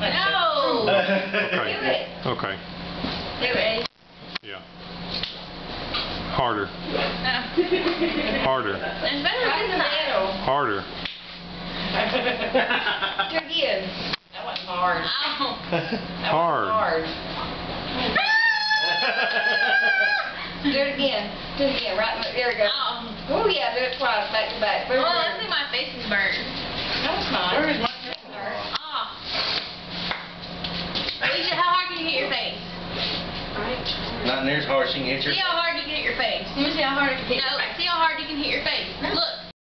No. Do Okay. it. Okay. Do it. Yeah. Harder. Harder. It's better than this side. Harder. Do it again. That wasn't hard. Oh. That Hard. wasn't hard. Do it again. Do it again. Right. There we go. Oh. Oh yeah. Do it twice. Back to back. Well, let's see my face is burned. No, it's not. Ah. Alicia, how hard can you hit your face? Not near as hard as you can hit your. See how hard you can hit your face. Let me see how hard I can hit. No, see how hard you can hit your face.